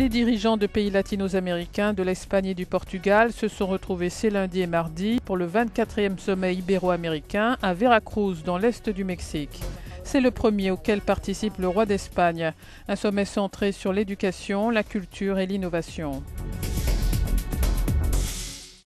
Les dirigeants de pays latino-américains, de l'Espagne et du Portugal se sont retrouvés ces lundi et mardi pour le 24e sommet ibéro-américain à Veracruz, dans l'est du Mexique. C'est le premier auquel participe le roi d'Espagne, un sommet centré sur l'éducation, la culture et l'innovation.